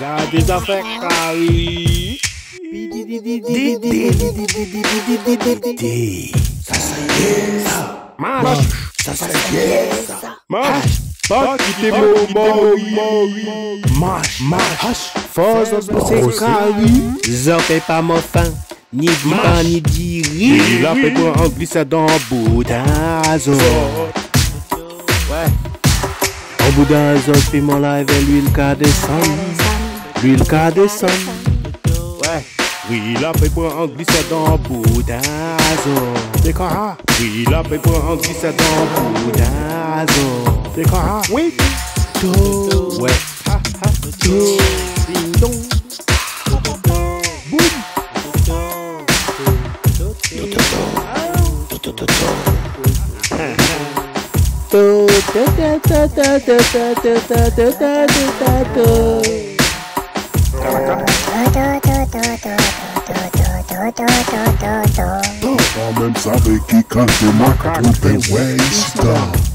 Gade zafè kari. Mash, mash, pa kite mou mori. Mash, mash, Fos os pose kari. Zan pe pa mo fan, ni di pan ni di ri. Il a fait en glissa dans Boudazo Ouais Boudazo, puis mon live et l'huile qu'a descend L'huile qu'a descend Ouais. Oui, il a fait pour en glissa dans T'es quoi? Oui, il a fait pour en glissa dans T'es quoi? Oui. Ouais. Ding dong. Toi-même savais qui quand tu marques tout Homem sabe que canto macro tem waste